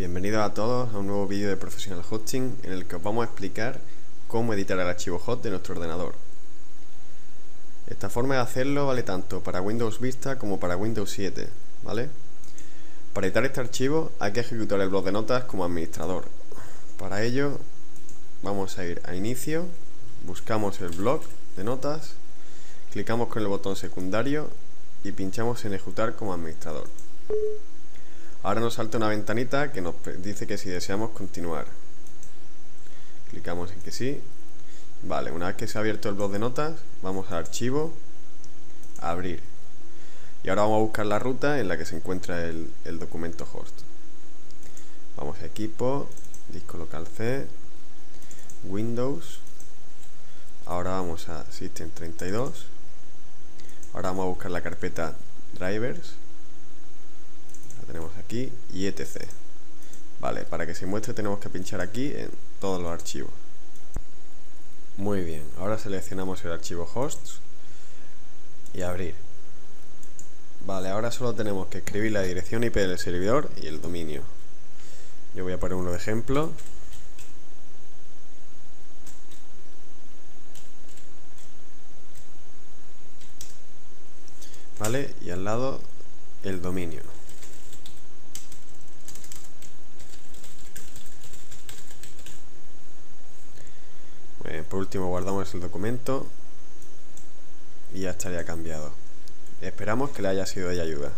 a todos a un nuevo vídeo de Professional Hosting en el que os vamos a explicar cómo editar el archivo hot de nuestro ordenador. Esta forma de hacerlo vale tanto para Windows Vista como para Windows 7, ¿vale? Para editar este archivo hay que ejecutar el blog de notas como administrador. Para ello vamos a ir a Inicio, buscamos el blog de notas, clicamos con el botón secundario y pinchamos en Ejecutar como administrador. Ahora nos salta una ventanita que nos dice que si deseamos continuar. Clicamos en que sí. Vale, una vez que se ha abierto el blog de notas, vamos a Archivo, Abrir. Y ahora vamos a buscar la ruta en la que se encuentra el, documento host. Vamos a Equipo, Disco Local C, Windows. Ahora vamos a System 32. Ahora vamos a buscar la carpeta Drivers tenemos aquí y etc. Vale, para que se muestre tenemos que pinchar aquí en todos los archivos. Muy bien, ahora seleccionamos el archivo hosts y abrir. Vale, ahora solo tenemos que escribir la dirección IP del servidor y el dominio. Yo voy a poner uno de ejemplo. Vale, y al lado el dominio. Por último guardamos el documento y ya estaría cambiado. Esperamos que le haya sido de ayuda.